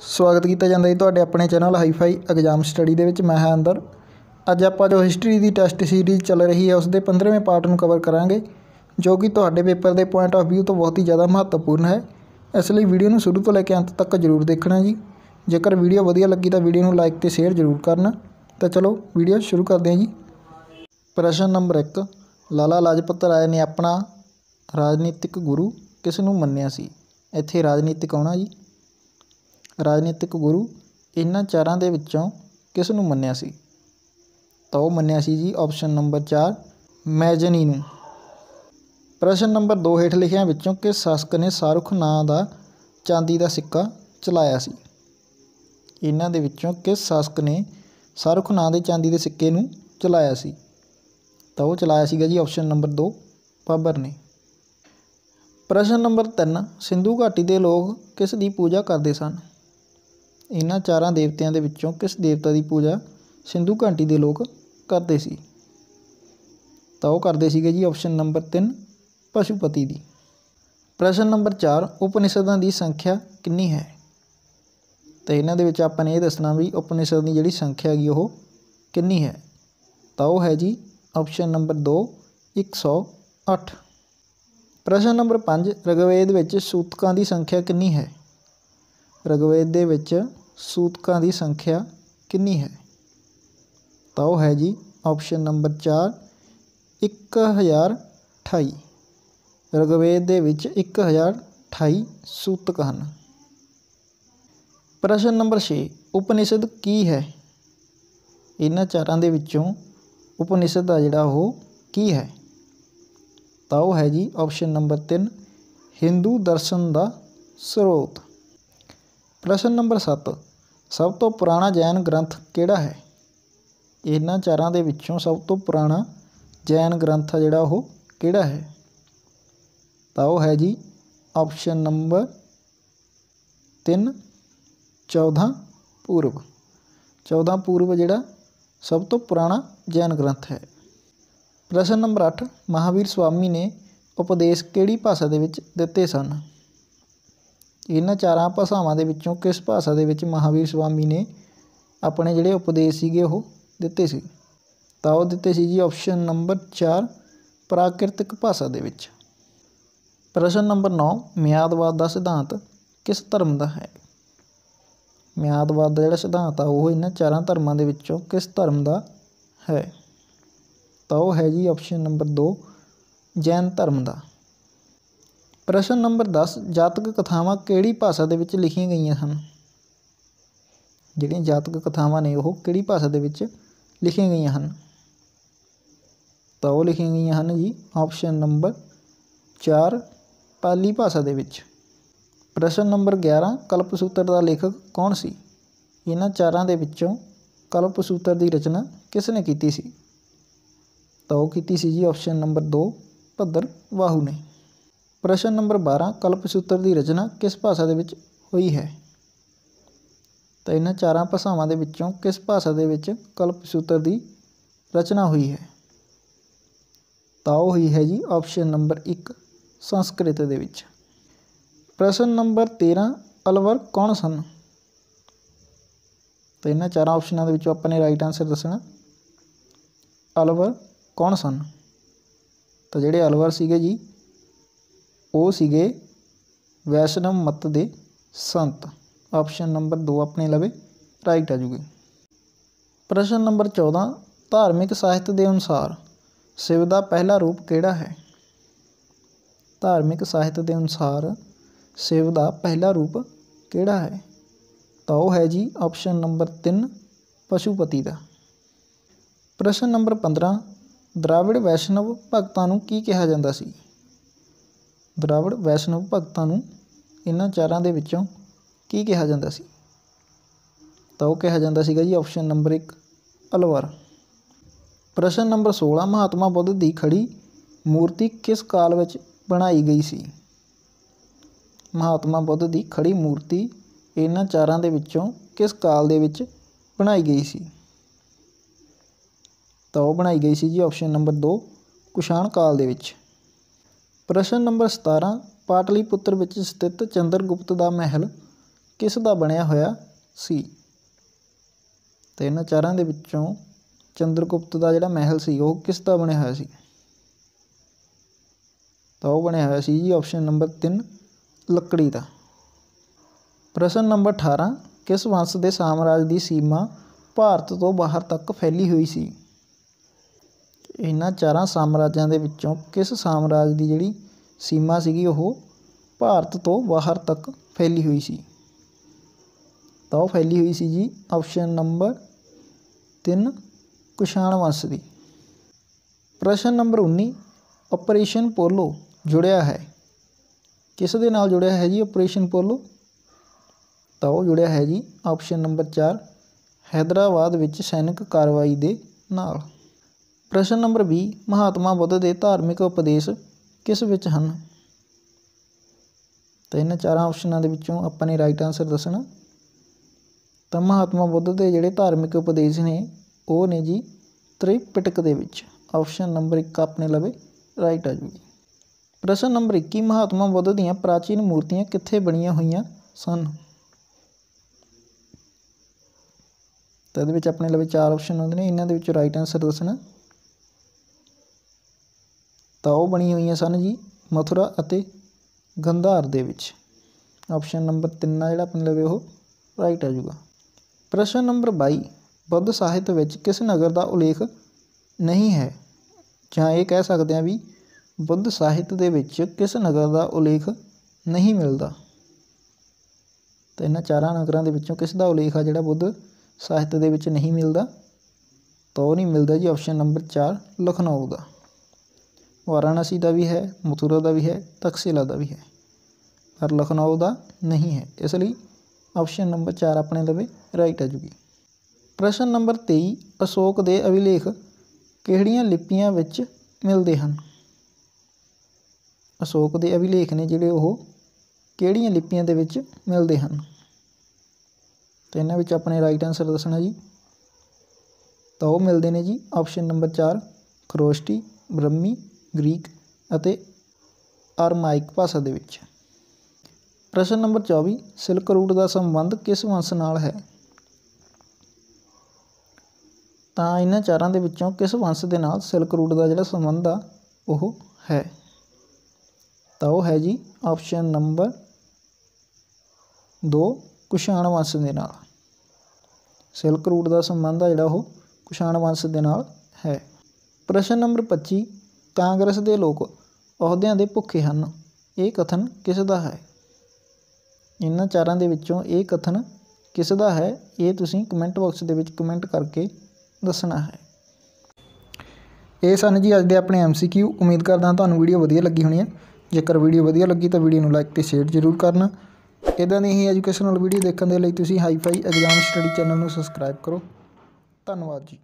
ਸਵਾਗਤ ਕੀਤਾ ਜਾਂਦਾ ਜੀ ਤੁਹਾਡੇ ਆਪਣੇ ਚੈਨਲ ਹਾਈਫਾਈ ਐਗਜ਼ਾਮ ਸਟੱਡੀ ਦੇ ਵਿੱਚ, ਮੈਂ ਹਾਂ ਅੰਦਰ। ਅੱਜ ਆਪਾਂ ਜੋ ਹਿਸਟਰੀ ਦੀ ਟੈਸਟ ਸੀਰੀਜ਼ ਚੱਲ ਰਹੀ ਹੈ ਉਸ ਦੇ 15ਵੇਂ ਪਾਰਟ ਨੂੰ ਕਵਰ ਕਰਾਂਗੇ, ਜੋ ਕਿ ਤੁਹਾਡੇ ਪੇਪਰ ਦੇ ਪੁਆਇੰਟ ਆਫ View ਤੋਂ ਬਹੁਤ ਹੀ ਜ਼ਿਆਦਾ ਮਹੱਤਵਪੂਰਨ ਹੈ। ਇਸ ਲਈ ਵੀਡੀਓ ਨੂੰ ਸ਼ੁਰੂ ਤੋਂ ਲੈ ਕੇ ਅੰਤ ਤੱਕ ਜ਼ਰੂਰ ਦੇਖਣਾ ਜੀ। ਜੇਕਰ ਵੀਡੀਓ ਵਧੀਆ ਲੱਗੀ ਤਾਂ ਵੀਡੀਓ ਨੂੰ ਲਾਈਕ ਤੇ ਸ਼ੇਅਰ ਜ਼ਰੂਰ ਕਰਨਾ। ਤਾਂ ਚਲੋ, ਵੀਡੀਓ ਸ਼ੁਰੂ ਕਰਦੇ ਹਾਂ ਜੀ। ਪ੍ਰਸ਼ਨ ਨੰਬਰ 1 ਲਾਲਾ ਲਾਜਪਤ ਰਾਏ ਨੇ ਆਪਣਾ ਰਾਜਨੀਤਿਕ ਗੁਰੂ ਕਿਸ ਨੂੰ ਮੰਨਿਆ ਸੀ? ਇੱਥੇ ਰਾਜਨੀਤਿਕ ਆਉਣਾ ਜੀ। ਰਾਜਨੀਤਿਕ ਗੁਰੂ ਇਹਨਾਂ ਚਾਰਾਂ ਦੇ ਵਿੱਚੋਂ ਕਿਸ ਨੂੰ ਮੰਨਿਆ ਸੀ? ਤਾਂ ਉਹ ਮੰਨਿਆ ਸੀ ਜੀ ਆਪਸ਼ਨ ਨੰਬਰ 4 ਮੈਜਨੀ ਨੂੰ। ਪ੍ਰਸ਼ਨ ਨੰਬਰ 2 ਹੇਠ ਲਿਖਿਆਂ ਵਿੱਚੋਂ ਕਿਸ ਸ਼ਾਸਕ ਨੇ ਸ਼ਾਹਰੁਖ ਨਾਂ ਦਾ ਚਾਂਦੀ ਦਾ ਸਿੱਕਾ ਚਲਾਇਆ ਸੀ। ਇਹਨਾਂ ਦੇ ਵਿੱਚੋਂ ਕਿਸ ਸ਼ਾਸਕ ਨੇ ਸ਼ਾਹਰੁਖ ਨਾਂ ਦੇ ਚਾਂਦੀ ਦੇ ਸਿੱਕੇ ਨੂੰ ਚਲਾਇਆ ਸੀ। ਤਾਂ ਉਹ ਚਲਾਇਆ ਸੀਗਾ ਜੀ ਆਪਸ਼ਨ ਨੰਬਰ 2 ਬਾਬਰ ਨੇ। ਪ੍ਰਸ਼ਨ ਨੰਬਰ 3 ਸਿੰਧੂ ਘਾਟੀ ਦੇ ਲੋਕ ਕਿਸ ਦੀ ਪੂਜਾ ਕਰਦੇ ਸਨ? ਇਹਨਾਂ ਚਾਰਾਂ ਦੇਵਤਿਆਂ ਦੇ ਵਿੱਚੋਂ ਕਿਸ ਦੇਵਤਾ ਦੀ ਪੂਜਾ ਸਿੰਧੂ ਘਾਟੀ ਦੇ ਲੋਕ ਕਰਦੇ ਸੀ? ਤਾਂ ਉਹ ਕਰਦੇ ਸੀਗੇ ਜੀ ਆਪਸ਼ਨ ਨੰਬਰ 3 ਪਸ਼ੂਪਤੀ ਦੀ। ਪ੍ਰਸ਼ਨ ਨੰਬਰ 4 ਉਪਨਿਸ਼ਦਾਂ ਦੀ ਸੰਖਿਆ ਕਿੰਨੀ ਹੈ? ਤਾਂ ਇਹਨਾਂ ਦੇ ਵਿੱਚ ਆਪਾਂ ਨੇ ਇਹ ਦੱਸਣਾ ਵੀ ਉਪਨਿਸ਼ਦ ਦੀ ਜਿਹੜੀ ਸੰਖਿਆ ਹੈਗੀ ਉਹ ਕਿੰਨੀ ਹੈ? ਤਾਂ ਉਹ ਹੈ ਜੀ ਆਪਸ਼ਨ ਨੰਬਰ 2 108 ਪ੍ਰਸ਼ਨ ਨੰਬਰ 5 ਰਗਵੇਦ ਵਿੱਚ ਸੂਤਕਾਂ ਦੀ ਸੰਖਿਆ ਕਿੰਨੀ ਹੈ? ਰਗਵੇਦ ਦੇ ਵਿੱਚ ਸੂਤਕਾਂ ਦੀ ਸੰਖਿਆ ਕਿੰਨੀ ਹੈ? ਤਾਂ ਉਹ ਹੈ ਜੀ ਆਪਸ਼ਨ ਨੰਬਰ 4 1028 ਰਗਵੇਦ ਦੇ ਵਿੱਚ 1028 ਸੂਤਕ ਹਨ। ਪ੍ਰਸ਼ਨ ਨੰਬਰ 6 ਉਪਨਿਸ਼ਦ ਕੀ ਹੈ? ਇਹਨਾਂ ਚਾਰਾਂ ਦੇ ਵਿੱਚੋਂ ਉਪਨਿਸ਼ਦ ਦਾ ਜਿਹੜਾ ਉਹ ਕੀ ਹੈ? ਤਾਂ ਉਹ ਹੈ ਜੀ ਆਪਸ਼ਨ ਨੰਬਰ 3 ਹਿੰਦੂ ਦਰਸ਼ਨ ਦਾ ਸਰੋਤ। ਪ੍ਰਸ਼ਨ ਨੰਬਰ 7 ਸਭ ਤੋਂ ਪੁਰਾਣਾ ਜੈਨ ਗ੍ਰੰਥ ਕਿਹੜਾ ਹੈ? ਇਹਨਾਂ ਚਾਰਾਂ ਦੇ ਵਿੱਚੋਂ ਸਭ ਤੋਂ ਪੁਰਾਣਾ ਜੈਨ ਗ੍ਰੰਥ ਆ ਜਿਹੜਾ ਉਹ ਕਿਹੜਾ ਹੈ? ਤਾਂ ਉਹ ਹੈ ਜੀ ਆਪਸ਼ਨ ਨੰਬਰ 3 14 ਪੂਰਵ 14 ਪੂਰਵ ਜਿਹੜਾ ਸਭ ਤੋਂ ਪੁਰਾਣਾ ਜੈਨ ਗ੍ਰੰਥ ਹੈ। ਪ੍ਰਸ਼ਨ ਨੰਬਰ 8 ਮਹਾਵੀਰ ਸਵਾਮੀ ਨੇ ਉਪਦੇਸ਼ ਕਿਹੜੀ ਭਾਸ਼ਾ ਦੇ ਵਿੱਚ ਦਿੱਤੇ ਸਨ? ਇਹਨਾਂ ਚਾਰਾਂ ਭਾਸ਼ਾਵਾਂ ਦੇ ਵਿੱਚੋਂ ਕਿਸ ਭਾਸ਼ਾ ਦੇ ਵਿੱਚ ਮਹਾਵੀਰ ਸਵਾਮੀ ਨੇ ਆਪਣੇ ਜਿਹੜੇ ਉਪਦੇਸ਼ ਸੀਗੇ ਉਹ ਦਿੱਤੇ ਸੀ? ਤਾਂ ਉਹ ਦਿੱਤੇ ਸੀ ਜੀ ਆਪਸ਼ਨ ਨੰਬਰ 4 ਪ੍ਰਾਕਿਰਤਿਕ ਭਾਸ਼ਾ ਦੇ ਵਿੱਚ। ਪ੍ਰਸ਼ਨ ਨੰਬਰ 9 ਮਿਆਦਵਾਦ ਦਾ ਸਿਧਾਂਤ ਕਿਸ ਧਰਮ ਦਾ ਹੈ? ਮਿਆਦਵਾਦ ਦਾ ਜਿਹੜਾ ਸਿਧਾਂਤ ਆ, ਉਹ ਇਹਨਾਂ ਚਾਰਾਂ ਧਰਮਾਂ ਦੇ ਵਿੱਚੋਂ ਕਿਸ ਧਰਮ ਦਾ ਹੈ? ਤਾਂ ਉਹ ਹੈ ਜੀ ਆਪਸ਼ਨ ਨੰਬਰ 2 ਜੈਨ ਧਰਮ ਦਾ। ਪ੍ਰਸ਼ਨ ਨੰਬਰ 10 ਜਾਤਕ ਕਥਾਵਾਂ ਕਿਹੜੀ ਭਾਸ਼ਾ ਦੇ ਵਿੱਚ ਲਿਖੀਆਂ ਗਈਆਂ ਹਨ? ਜਿਹੜੀਆਂ ਜਾਤਕ ਕਥਾਵਾਂ ਨੇ ਉਹ ਕਿਹੜੀ ਭਾਸ਼ਾ ਦੇ ਵਿੱਚ ਲਿਖੀਆਂ ਗਈਆਂ ਹਨ? ਤਾਂ ਉਹ ਲਿਖੀਆਂ ਗਈਆਂ ਹਨ ਜੀ ਆਪਸ਼ਨ ਨੰਬਰ 4 ਪਾਲੀ ਭਾਸ਼ਾ ਦੇ ਵਿੱਚ। ਪ੍ਰਸ਼ਨ ਨੰਬਰ 11 ਕਲਪਸੂਤਰ ਦਾ ਲੇਖਕ ਕੌਣ ਸੀ? ਇਹਨਾਂ ਚਾਰਾਂ ਦੇ ਵਿੱਚੋਂ ਕਲਪਸੂਤਰ ਦੀ ਰਚਨਾ ਕਿਸ ਨੇ ਕੀਤੀ ਸੀ? ਤਾਂ ਉਹ ਕੀਤੀ ਸੀ ਜੀ ਆਪਸ਼ਨ ਨੰਬਰ 2 ਭੱਦਰ ਵਾਹੂ ਨੇ। ਪ੍ਰਸ਼ਨ ਨੰਬਰ 12 ਕਲਪਸੂਤਰ ਦੀ ਰਚਨਾ ਕਿਸ ਭਾਸ਼ਾ ਦੇ ਵਿੱਚ ਹੋਈ ਹੈ? ਤਾਂ ਇਹਨਾਂ ਚਾਰਾਂ ਭਾਸ਼ਾਵਾਂ ਦੇ ਵਿੱਚੋਂ ਕਿਸ ਭਾਸ਼ਾ ਦੇ ਵਿੱਚ ਕਲਪਸੂਤਰ ਦੀ ਰਚਨਾ ਹੋਈ ਹੈ? ਤਾਂ ਉਹ ਹੋਈ ਹੈ ਜੀ ਆਪਸ਼ਨ ਨੰਬਰ 1 ਸੰਸਕ੍ਰਿਤ ਦੇ ਵਿੱਚ। ਪ੍ਰਸ਼ਨ ਨੰਬਰ 13 ਅਲਵਰ ਕੌਣ ਸਨ? ਤਾਂ ਇਹਨਾਂ ਚਾਰਾਂ ਆਪਸ਼ਨਾਂ ਦੇ ਵਿੱਚੋਂ ਆਪਾਂ ਨੇ ਰਾਈਟ ਆਨਸਰ ਦੱਸਣਾ। ਅਲਵਰ ਕੌਣ ਸਨ? ਤਾਂ ਜਿਹੜੇ ਅਲਵਰ ਸੀਗੇ ਜੀ ਉਹ ਸੀਗੇ ਵੈਸ਼ਨਵ ਮਤ ਦੇ ਸੰਤ। ਆਪਸ਼ਨ ਨੰਬਰ 2 ਆਪਣੇ ਲਵੇ ਰਾਈਟ ਆ ਜੂਗੀ। ਪ੍ਰਸ਼ਨ ਨੰਬਰ 14 ਧਾਰਮਿਕ ਸਾਹਿਤ ਦੇ ਅਨੁਸਾਰ ਸ਼ਿਵ ਦਾ ਪਹਿਲਾ ਰੂਪ ਕਿਹੜਾ ਹੈ? ਧਾਰਮਿਕ ਸਾਹਿਤ ਦੇ ਅਨੁਸਾਰ ਸ਼ਿਵ ਦਾ ਪਹਿਲਾ ਰੂਪ ਕਿਹੜਾ ਹੈ? ਤਾਂ ਉਹ ਹੈ ਜੀ ਆਪਸ਼ਨ ਨੰਬਰ 3 ਪਸ਼ੂਪਤੀ ਦਾ। ਪ੍ਰਸ਼ਨ ਨੰਬਰ 15 ਦਰਾਵਿੜ ਵੈਸ਼ਨਵ ਭਗਤਾਂ ਨੂੰ ਕੀ ਕਿਹਾ ਜਾਂਦਾ ਸੀ? ਦਰਾਵੜ ਵੈਸ਼ਨਵ ਭਗਤਾਂ ਨੂੰ ਇਹਨਾਂ ਚਾਰਾਂ ਦੇ ਵਿੱਚੋਂ ਕੀ ਕਿਹਾ ਜਾਂਦਾ ਸੀ? ਤਾਂ ਉਹ ਕਿਹਾ ਜਾਂਦਾ ਸੀਗਾ ਜੀ ਆਪਸ਼ਨ ਨੰਬਰ 1 ਅਲਵਰ। ਪ੍ਰਸ਼ਨ ਨੰਬਰ 16 ਮਹਾਤਮਾ ਬੁੱਧ ਦੀ ਖੜੀ ਮੂਰਤੀ ਕਿਸ ਕਾਲ ਵਿੱਚ ਬਣਾਈ ਗਈ ਸੀ? ਮਹਾਤਮਾ ਬੁੱਧ ਦੀ ਖੜੀ ਮੂਰਤੀ ਇਹਨਾਂ ਚਾਰਾਂ ਦੇ ਵਿੱਚੋਂ ਕਿਸ ਕਾਲ ਦੇ ਵਿੱਚ ਬਣਾਈ ਗਈ ਸੀ? ਤਾਂ ਉਹ ਬਣਾਈ ਗਈ ਸੀ ਜੀ ਆਪਸ਼ਨ ਨੰਬਰ 2 ਕੁਸ਼ਾਣ ਕਾਲ ਦੇ ਵਿੱਚ। ਪ੍ਰਸ਼ਨ ਨੰਬਰ 17 ਪਾਟਲੀਪੁੱਤਰ ਵਿੱਚ ਸਥਿਤ ਚੰਦਰਗੁਪਤ ਦਾ ਮਹਿਲ ਕਿਸ ਦਾ ਬਣਿਆ ਹੋਇਆ ਸੀ? ਤੇ ਇਹਨਾਂ ਚਾਰਾਂ ਦੇ ਵਿੱਚੋਂ ਚੰਦਰਗੁਪਤ ਦਾ ਜਿਹੜਾ ਮਹਿਲ ਸੀ, ਉਹ ਕਿਸ ਦਾ ਬਣਿਆ ਹੋਇਆ ਸੀ? ਤਾਂ ਉਹ ਬਣਿਆ ਹੋਇਆ ਸੀ ਜੀ ਆਪਸ਼ਨ ਨੰਬਰ 3 ਲੱਕੜੀ ਦਾ। ਪ੍ਰਸ਼ਨ ਨੰਬਰ 18 ਕਿਸ ਵੰਸ਼ ਦੇ ਸਾਮਰਾਜ ਦੀ ਸੀਮਾ ਭਾਰਤ ਤੋਂ ਬਾਹਰ ਤੱਕ ਫੈਲੀ ਹੋਈ ਸੀ? ਇਹਨਾਂ ਚਾਰਾਂ ਸਾਮਰਾਜਾਂ ਦੇ ਵਿੱਚੋਂ ਕਿਸ ਸਾਮਰਾਜ ਦੀ ਜਿਹੜੀ ਸੀਮਾ ਸੀਗੀ ਉਹ ਭਾਰਤ ਤੋਂ ਬਾਹਰ ਤੱਕ ਫੈਲੀ ਹੋਈ ਸੀ? ਤਾਂ ਉਹ ਫੈਲੀ ਹੋਈ ਸੀ ਜੀ ਆਪਸ਼ਨ ਨੰਬਰ 3 ਕੁਸ਼ਾਣ ਵੰਸ਼ ਦੀ। ਪ੍ਰਸ਼ਨ ਨੰਬਰ 19 ਆਪਰੇਸ਼ਨ ਪੋਲੋ ਜੁੜਿਆ ਹੈ। ਕਿਸ ਦੇ ਨਾਲ ਜੁੜਿਆ ਹੈ ਜੀ ਆਪਰੇਸ਼ਨ ਪੋਲੋ? ਤਾਂ ਉਹ ਜੁੜਿਆ ਹੈ ਜੀ ਆਪਸ਼ਨ ਨੰਬਰ 4 ਹੈਦਰਾਬਾਦ ਵਿੱਚ ਸੈਨਿਕ ਕਾਰਵਾਈ ਦੇ ਨਾਲ। ਪ੍ਰਸ਼ਨ ਨੰਬਰ 20 ਮਹਾਤਮਾ ਬੁੱਧ ਦੇ ਧਾਰਮਿਕ ਉਪਦੇਸ਼ ਕਿਸ ਵਿੱਚ ਹਨ? ਤਾਂ ਇਹਨਾਂ ਚਾਰਾਂ ਆਪਸ਼ਨਾਂ ਦੇ ਵਿੱਚੋਂ ਆਪਾਂ ਨੇ ਰਾਈਟ ਆਨਸਰ ਦੱਸਣਾ। ਤਾਂ ਮਹਾਤਮਾ ਬੁੱਧ ਦੇ ਜਿਹੜੇ ਧਾਰਮਿਕ ਉਪਦੇਸ਼ ਨੇ, ਉਹ ਨੇ ਜੀ ਤ੍ਰਿਪਿਟਕ ਦੇ ਵਿੱਚ। ਆਪਸ਼ਨ ਨੰਬਰ 1 ਆਪਣੇ ਲਵੇ ਰਾਈਟ ਆ ਜੂਗੀ। ਪ੍ਰਸ਼ਨ ਨੰਬਰ 21 ਮਹਾਤਮਾ ਬੁੱਧ ਦੀਆਂ ਪ੍ਰਾਚੀਨ ਮੂਰਤੀਆਂ ਕਿੱਥੇ ਬਣੀਆਂ ਹੋਈਆਂ ਸਨ? ਤਾਂ ਇਹਦੇ ਵਿੱਚ ਆਪਣੇ ਲਵੇ ਚਾਰ ਆਪਸ਼ਨ ਹੁੰਦੇ ਨੇ, ਇਹਨਾਂ ਦੇ ਵਿੱਚੋਂ ਰਾਈਟ ਆਨਸਰ ਦੱਸਣਾ। ਤਾਂ ਉਹ ਬਣੀਆਂ ਹੋਈਆਂ ਸਨ ਜੀ ਮਥੁਰਾ ਅਤੇ ਗੰਧਾਰ ਦੇ ਵਿੱਚ। ਆਪਸ਼ਨ ਨੰਬਰ 3 ਆ ਜਿਹੜਾ ਆਪਣੇ ਲਵੇ ਉਹ ਰਾਈਟ ਆ ਜੂਗਾ ਪ੍ਰਸ਼ਨ ਨੰਬਰ 22 ਬੁੱਧ ਸਾਹਿਤ ਵਿੱਚ ਕਿਸ ਨਗਰ ਦਾ ਉਲੇਖ ਨਹੀਂ ਹੈ? ਜਾਂ ਇਹ ਕਹਿ ਸਕਦੇ ਆ ਵੀ ਬੁੱਧ ਸਾਹਿਤ ਦੇ ਵਿੱਚ ਕਿਸ ਨਗਰ ਦਾ ਉਲੇਖ ਨਹੀਂ ਮਿਲਦਾ? ਤਾਂ ਇਹਨਾਂ ਚਾਰਾਂ ਨਗਰਾਂ ਦੇ ਵਿੱਚੋਂ ਕਿਸ ਦਾ ਉਲੇਖ ਆ ਜਿਹੜਾ ਬੁੱਧ ਸਾਹਿਤ ਦੇ ਵਿੱਚ ਨਹੀਂ ਮਿਲਦਾ? ਤਾਂ ਉਹ ਨਹੀਂ ਮਿਲਦਾ ਜੀ ਆਪਸ਼ਨ ਨੰਬਰ 4 ਲਖਨਊ ਦਾ। ਵਾਰਾਣਸੀ ਦਾ ਵੀ ਹੈ, ਮਥੁਰਾ ਦਾ ਵੀ ਹੈ, ਤਕਸੀਲਾ ਦਾ ਵੀ ਹੈ। ਪਰ ਲਖਨਊ ਦਾ ਨਹੀਂ ਹੈ। ਇਸ ਲਈ ਆਪਸ਼ਨ ਨੰਬਰ 4 ਆਪਣੇ ਲਵੇ ਰਾਈਟ ਆ ਜੂਗੀ। ਪ੍ਰਸ਼ਨ ਨੰਬਰ 23 ਅਸ਼ੋਕ ਦੇ ਅਭਿਲੇਖ ਕਿਹੜੀਆਂ ਲਿਪੀਆਂ ਵਿੱਚ ਮਿਲਦੇ ਹਨ? ਅਸ਼ੋਕ ਦੇ ਅਭਿਲੇਖ ਨੇ ਜਿਹੜੇ ਉਹ ਕਿਹੜੀਆਂ ਲਿਪੀਆਂ ਦੇ ਵਿੱਚ ਮਿਲਦੇ ਹਨ? ਤੇ ਇਹਨਾਂ ਵਿੱਚ ਆਪਣੇ ਰਾਈਟ ਆਨਸਰ ਦੱਸਣਾ ਜੀ। ਤਾਂ ਉਹ ਮਿਲਦੇ ਨੇ ਜੀ option number 4 Kharoshthi, Brahmi Greek ਅਤੇ ਅਰਮਾਇਕ ਭਾਸ਼ਾ ਦੇ ਵਿੱਚ। ਪ੍ਰਸ਼ਨ ਨੰਬਰ 24 ਸਿਲਕ ਰੂਟ ਦਾ ਸੰਬੰਧ ਕਿਸ ਵੰਸ਼ ਨਾਲ ਹੈ? ਤਾਂ ਇਹਨਾਂ ਚਾਰਾਂ ਦੇ ਵਿੱਚੋਂ ਕਿਸ ਵੰਸ਼ ਦੇ ਨਾਲ ਸਿਲਕ ਰੂਟ ਦਾ ਜਿਹੜਾ ਸੰਬੰਧ ਆ, ਉਹ ਹੈ? ਤਾਂ ਉਹ ਹੈ ਜੀ ਆਪਸ਼ਨ ਨੰਬਰ 2 ਕੁਸ਼ਾਣ ਵੰਸ਼ ਦੇ ਨਾਲ। ਸਿਲਕ ਰੂਟ ਦਾ ਸੰਬੰਧ ਆ ਜਿਹੜਾ ਉਹ ਕੁਸ਼ਾਣ ਵੰਸ਼ ਦੇ ਨਾਲ ਹੈ। ਪ੍ਰਸ਼ਨ ਨੰਬਰ 25 ਕਾਂਗਰਸ ਦੇ ਲੋਕ ਅਹੁਦਿਆਂ ਦੇ ਭੁੱਖੇ ਹਨ। ਇਹ ਕਥਨ ਕਿਸ ਦਾ ਹੈ? ਇਹਨਾਂ ਚਾਰਾਂ ਦੇ ਵਿੱਚੋਂ ਇਹ ਕਥਨ ਕਿਸ ਦਾ ਹੈ? ਇਹ ਤੁਸੀਂ ਕਮੈਂਟ ਬਾਕਸ ਦੇ ਵਿੱਚ ਕਮੈਂਟ ਕਰਕੇ ਦੱਸਣਾ ਹੈ। ਇਹ ਸਨ ਜੀ ਅੱਜ ਦੇ ਆਪਣੇ ਐਮਸੀਕਿਊ ਉਮੀਦ ਕਰਦਾ ਤੁਹਾਨੂੰ ਵੀਡੀਓ ਵਧੀਆ ਲੱਗੀ ਹੋਣੀ ਹੈ। ਜੇਕਰ ਵੀਡੀਓ ਵਧੀਆ ਲੱਗੀ ਤਾਂ ਵੀਡੀਓ ਨੂੰ ਲਾਈਕ ਤੇ ਸ਼ੇਅਰ ਜ਼ਰੂਰ ਕਰਨਾ। ਇਦਾਂ ਦੀ ਹੀ ਐਜੂਕੇਸ਼ਨਲ ਵੀਡੀਓ ਦੇਖਣ ਦੇ ਲਈ ਤੁਸੀਂ hi fi exam study channel ਨੂੰ ਸਬਸਕ੍ਰਾਈਬ ਕਰੋ। ਧੰਨਵਾਦ ਜੀ।